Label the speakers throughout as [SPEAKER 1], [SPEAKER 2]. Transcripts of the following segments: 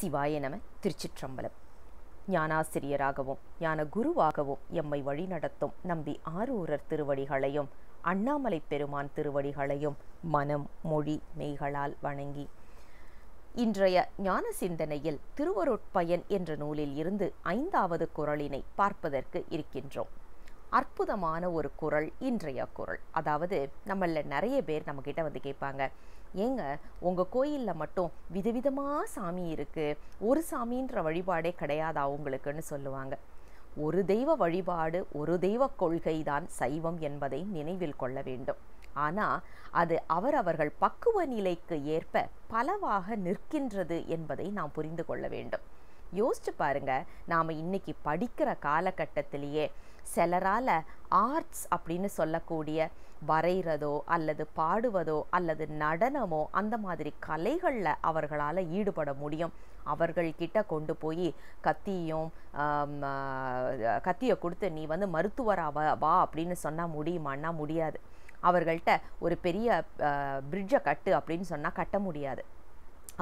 [SPEAKER 1] சிவாய நம திருச்சிற்றம்பலம். ஞானாசிரியராகவும் ஞான குருவாகவும் எம்மை வழிநடத்தும் நம்பி ஆரூரர் திருவடிகளையும் அண்ணாமலை பெருமான் திருவடிகளையும் மனம் மொழி மெய்களால் வணங்கி இன்றைய ஞான சிந்தனையில் திருவருட்பயன் என்ற நூலில் இருந்து ஐந்தாவது குரலினை பார்ப்பதற்கு இருக்கின்றோம். அற்புதமான ஒரு குறள் இன்றைய குரல். அதாவது நம்மள நிறைய பேர் நம்மக்கிட்ட வந்து கேட்பாங்க ஏங்க உங்கள் கோயிலில் மட்டும் விதவிதமாக சாமி இருக்குது ஒரு சாமின்ற வழிபாடே கிடையாதா உங்களுக்குன்னு சொல்லுவாங்க. ஒரு தெய்வ வழிபாடு ஒரு தெய்வ கொள்கை தான் சைவம் என்பதை நினைவில் கொள்ள வேண்டும். ஆனால் அது அவரவர்கள் பக்குவ நிலைக்கு ஏற்ப பலவாக நிற்கின்றது என்பதை நாம் புரிந்து கொள்ள வேண்டும். யோசிச்சு பாருங்க நாம் இன்னைக்கு படிக்கிற காலகட்டத்திலேயே சிலரால் ஆர்ட்ஸ் அப்படின்னு சொல்லக்கூடிய வரைகிறதோ அல்லது பாடுவதோ அல்லது நடனமோ அந்த மாதிரி கலைகளில் அவர்களால் ஈடுபட முடியும். அவர்கள்கிட்ட கொண்டு போய் கத்தியும் கத்தியை கொடுத்து நீ வந்து மருத்துவராக வா வா அப்படின்னு சொன்னால் முடியுமான்னா முடியாது. அவர்கள்ட்ட ஒரு பெரிய பிரிட்ஜை கட்டு அப்படின்னு சொன்னால் கட்ட முடியாது.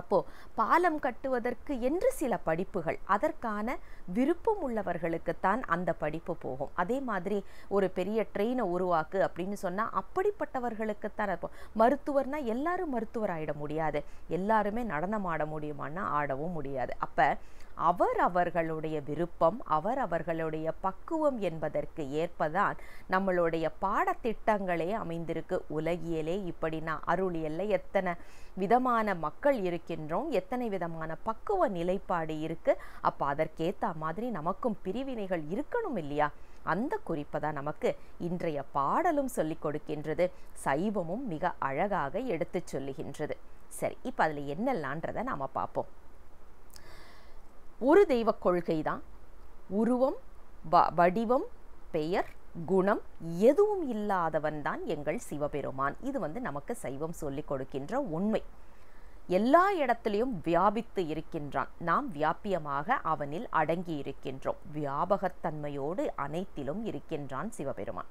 [SPEAKER 1] அப்போ பாலம் கட்டுவதற்கு என்று சில படிப்புகள் அதற்கான விருப்பம் உள்ளவர்களுக்குத்தான் அந்த படிப்பு போகும். அதே மாதிரி ஒரு பெரிய ட்ரெயினை உருவாக்கு அப்படின்னு சொன்னால் அப்படிப்பட்டவர்களுக்குத்தான் இருப்போம் மருத்துவர்னா எல்லாரும் மருத்துவர் ஆயிட முடியாது. எல்லாருமே நடனம் ஆட முடியுமான்னா ஆடவும் முடியாது. அப்போ அவர் அவர்களுடைய விருப்பம் அவர் அவர்களுடைய பக்குவம் என்பதற்கு ஏற்பதான் நம்மளுடைய பாடத்திட்டங்களே அமைந்திருக்கு. உலகியலே இப்படி நான் அருளியல்ல. எத்தனை விதமான மக்கள் இருக்கின்றோம் எத்தனை விதமான பக்குவ நிலைப்பாடு இருக்கு. அப்போ அதற்கேற்ற மாதிரி நமக்கும் பிரிவினைகள் இருக்கணும் இல்லையா? அந்த குறிப்பை தான் நமக்கு இன்றைய பாடலும் சொல்லிக் கொடுக்கின்றது. சைவமும் மிக அழகாக எடுத்து சொல்லுகின்றது. சரி இப்போ அதில் என்னெல்லான்றதை நாம் பார்ப்போம். ஒரு தெய்வ கொள்கை தான். உருவம் வடிவம் பெயர் குணம் எதுவும் இல்லாதவன் தான் எங்கள் சிவபெருமான். இது வந்து நமக்கு சைவம் சொல்லிக் கொடுக்கின்ற உண்மை. எல்லா இடத்திலையும் வியாபித்து இருக்கின்றான். நாம் வியாபியமாக அவனில் அடங்கி இருக்கின்றோம். வியாபகத்தன்மையோடு அனைத்திலும் இருக்கின்றான் சிவபெருமான்.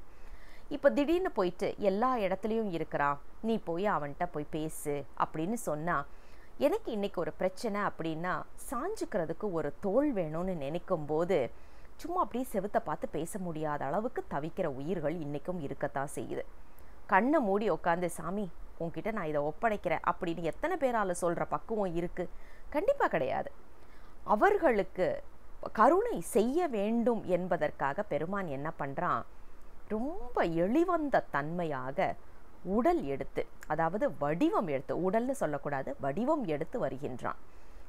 [SPEAKER 1] இப்போ திடீர்னு போயிட்டு எல்லா இடத்துலையும் இருக்கிறான். நீ போய் அவன்கிட்ட போய் பேசு அப்படின்னு சொன்னா எனக்கு இன்றைக்கி ஒரு பிரச்சனை அப்படின்னா சாஞ்சுக்கிறதுக்கு ஒரு தோல் வேணும்னு நினைக்கும் போது சும்மா அப்படியே செவத்தை பார்த்து பேச முடியாத அளவுக்கு தவிக்கிற உயிர்கள் இன்றைக்கும் இருக்கத்தான் செய்யுது. கண்ணை மூடி உட்காந்து சாமி உன்கிட்ட நான் இதை ஒப்படைக்கிறேன் அப்படின்னு எத்தனை பேரால் சொல்கிற பக்குவம் இருக்குது கண்டிப்பாக கிடையாது. அவர்களுக்கு கருணை செய்ய வேண்டும் என்பதற்காக பெருமான் என்ன பண்ணுறான் ரொம்ப எளிவந்த தன்மையாக உடல் எடுத்து அதாவது வடிவம் எடுத்து உடல்னு சொல்லக்கூடாது வடிவம் எடுத்து வருகின்றான்.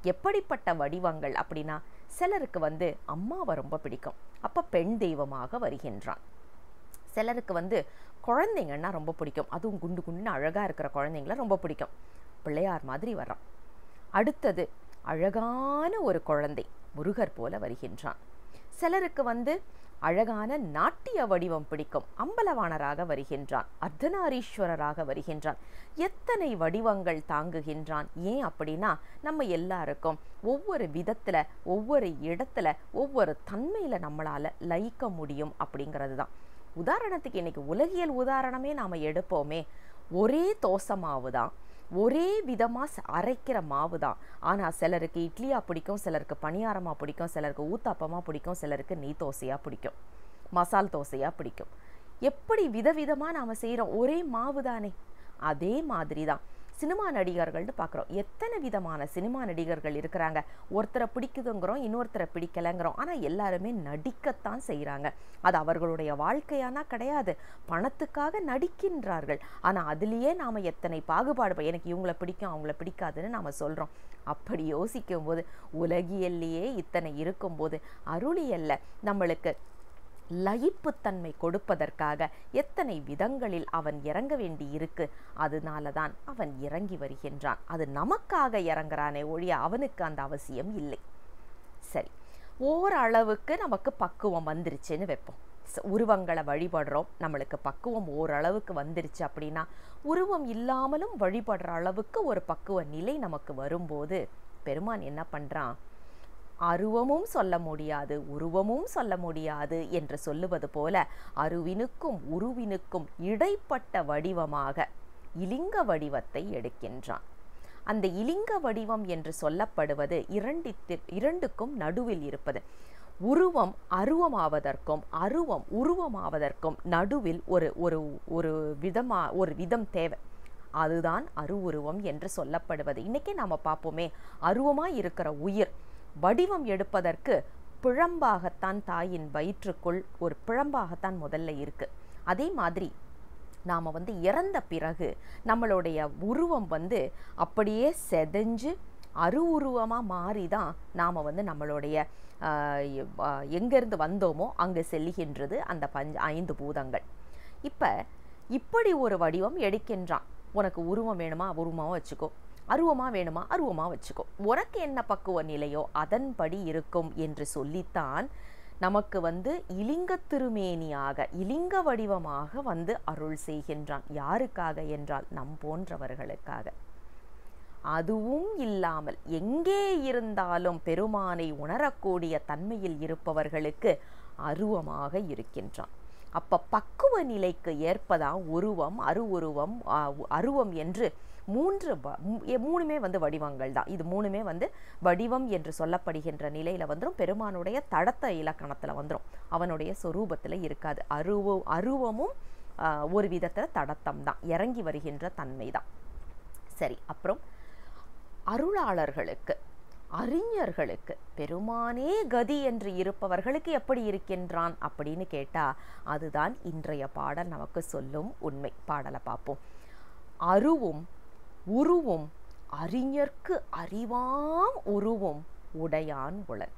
[SPEAKER 1] எப்படிப்பட்ட வடிவங்கள் அப்படின்னா சிலருக்கு வந்து அம்மாவை ரொம்ப பிடிக்கும். அப்போ பெண் தெய்வமாக வருகின்றான். சிலருக்கு வந்து குழந்தைங்கன்னா ரொம்ப பிடிக்கும். அதுவும் குண்டு குண்டுன்னு அழகாக இருக்கிற குழந்தைங்கள ரொம்ப பிடிக்கும். பிள்ளையார் மாதிரி வர்றான். அடுத்தது அழகான ஒரு குழந்தை முருகர் போல வருகின்றான். சிலருக்கு வந்து அழகான நாட்டிய வடிவம் பிடிக்கும். அம்பலவாணராக வருகின்றான். அர்த்தநாரீஸ்வரராக வருகின்றான். எத்தனை வடிவங்கள் தாங்குகின்றான்? ஏன் அப்படின்னா நம்ம எல்லாருக்கும் ஒவ்வொரு விதத்தில் ஒவ்வொரு இடத்துல ஒவ்வொரு தன்மையில் நம்மளால் லயிக்க முடியும் அப்படிங்கிறது தான் உதாரணத்துக்கு இன்றைக்கி உலகியல் உதாரணமே நாம் எடுப்போமே. ஒரே தோசமாவு தான் ஒரே விதமாக அரைக்கிற மாவு தான் ஆனால் சிலருக்கு இட்லியாக பிடிக்கும் சிலருக்கு பணியாரமாக பிடிக்கும் சிலருக்கு ஊத்தாப்பமாக பிடிக்கும் சிலருக்கு நெய் தோசையாக பிடிக்கும். மசால் தோசையாக பிடிக்கும். எப்படி விதவிதமாக நாம் செய்கிறோம் ஒரே மாவு தானே அதே மாதிரி தான் சினிமா நடிகர்கள்னு பார்க்குறோம் எத்தனை விதமான சினிமா நடிகர்கள் இருக்கிறாங்க? ஒருத்தரை பிடிக்குதுங்கிறோம் இன்னொருத்தரை பிடிக்கலைங்கிறோம். ஆனால் எல்லாருமே நடிக்கத்தான் செய்கிறாங்க அது அவர்களுடைய வாழ்க்கையானா கிடையாது. பணத்துக்காக நடிக்கின்றார்கள். ஆனால் அதுலேயே நாம் எத்தனை பாகுபாடு எனக்கு இவங்கள பிடிக்கும் அவங்கள பிடிக்காதுன்னு நாம் சொல்கிறோம் அப்படி யோசிக்கும் போது உலகியல்லையே இத்தனை இருக்கும்போது அருளியல்ல. நம்மளுக்கு லயிப்புத்தன்மை கொடுப்பதற்காக எத்தனை விதங்களில் அவன் இறங்க வேண்டி இருக்கு அதனால தான் அவன் இறங்கி வருகின்றான். அது நமக்காக இறங்குறானே ஒழிய அவனுக்கு அந்த அவசியம் இல்லை. சரி ஓரளவுக்கு நமக்கு பக்குவம் வந்துருச்சுன்னு வைப்போம். உருவங்களை வழிபடுறோம் நம்மளுக்கு பக்குவம் ஓரளவுக்கு வந்துருச்சு அப்படின்னா உருவம் இல்லாமலும் வழிபடுற அளவுக்கு ஒரு பக்குவ நிலை நமக்கு வரும்போது பெருமான் என்ன பண்ணுறான் அருவமும் சொல்ல முடியாது உருவமும் சொல்ல முடியாது என்று சொல்லுவது போல அருவினுக்கும் உருவினுக்கும் இடைப்பட்ட வடிவமாக இலிங்க வடிவத்தை எடுக்கின்றான். அந்த இலிங்க வடிவம் என்று சொல்லப்படுவது இரண்டித்து இரண்டுக்கும் நடுவில் இருப்பது. உருவம் அருவமாவதற்கும் அருவம் உருவமாவதற்கும் நடுவில் ஒரு ஒரு ஒரு விதமா ஒரு விதம் தேவை. அதுதான் அருவுருவம் என்று சொல்லப்படுவது. இன்றைக்கி நாம் பார்ப்போமே அருவமாக இருக்கிற உயிர். வடிவம் எடுப்பதற்கு பிழம்பாகத்தான் தாயின் வயிற்றுக்குள் ஒரு பிழம்பாகத்தான் முதல்ல இருக்கு. அதே மாதிரி நாம் வந்து இறந்த பிறகு நம்மளுடைய உருவம் வந்து அப்படியே செதஞ்சு அரு உருவமாக மாறி தான் நாம் வந்து நம்மளுடைய எங்கேருந்து வந்தோமோ அங்கே செல்லுகின்றது அந்த பஞ்ச ஐந்து பூதங்கள். இப்போ இப்படி ஒரு வடிவம் எடுக்கின்றான். உனக்கு உருவம் வேணுமா? உருவமாக வச்சுக்கோ. அருவமாக வேணுமா? அருவமாக வச்சுக்கோ. உனக்கு என்ன பக்குவ நிலையோ அதன்படி இருக்கும் என்று சொல்லித்தான் நமக்கு வந்து இலிங்க திருமேனியாக இலிங்க வடிவமாக வந்து அருள் செய்கின்றான். யாருக்காக என்றால் நம் போன்றவர்களுக்காக. அதுவும் இல்லாமல் எங்கே இருந்தாலும் பெருமானை உணரக்கூடிய தன்மையில் இருப்பவர்களுக்கு அருவமாக இருக்கின்றான். அப்ப பக்குவ நிலைக்கு ஏற்பதான் உருவம் அரு உருவம் அருவம் என்று மூன்று மூணுமே வந்து வடிவங்கள் தான். இது மூணுமே வந்து வடிவம் என்று சொல்லப்படுகின்ற நிலையில் வந்துடும் பெருமானுடைய தடத்த இலக்கணத்தில் வந்துடும் அவனுடைய சொரூபத்தில் இருக்காது. அருவ அருவமும் ஒரு விதத்தில் தடத்தம் தான். இறங்கி வருகின்ற தன்மை தான். சரி அப்புறம் அருளாளர்களுக்கு அறிஞர்களுக்கு பெருமானே கதி என்று இருப்பவர்களுக்கு எப்படி இருக்கின்றான்? அப்படின்னு கேட்டால் அதுதான் இன்றைய பாடல் நமக்கு சொல்லும் உண்மை. பாடலை பார்ப்போம். அருவும் உருவும். அறிஞர்க்கு அறிவாம் உருவும் உடையான் உளன்.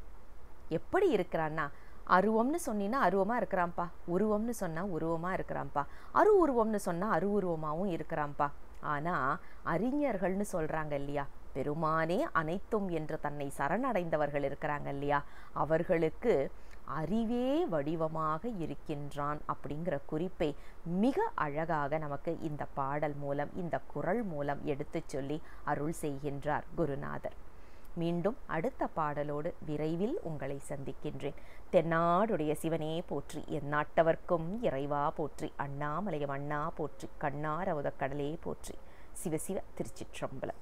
[SPEAKER 1] எப்படி இருக்கிறான்னா அருவம்னு சொன்னீங்கன்னா அருவமாக இருக்கிறான்ப்பா. உருவம்னு சொன்னால் உருவமா இருக்கிறான்ப்பா. அரு உருவம்னு சொன்னால் அரு உருவமாகவும் இருக்கிறான்ப்பா. ஆனா அறிஞர்கள்னு சொல்றாங்க இல்லையா பெருமானே அனைத்தும் என்று தன்னை சரணடைந்தவர்கள் இருக்கிறாங்க இல்லையா? அவர்களுக்கு அறிவே வடிவமாக இருக்கின்றான் அப்படிங்கிற குறிப்பை மிக அழகாக நமக்கு இந்த பாடல் மூலம் இந்த குரல் மூலம் எடுத்துச் சொல்லி அருள் செய்கின்றார் குருநாதர். மீண்டும் அடுத்த பாடலோடு விரைவில் உங்களை சந்திக்கின்றேன். தென்னாடுடைய சிவனே போற்றி எந்நாட்டவர்க்கும் இறைவா போற்றி அண்ணாமலையம் அண்ணா போற்றி கண்ணார் கடலே போற்றி. சிவசிவ திருச்சிற்றம்பலம்.